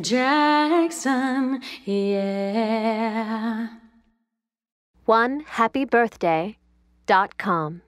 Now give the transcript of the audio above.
Jackson, yeah. One happy birthday dot com.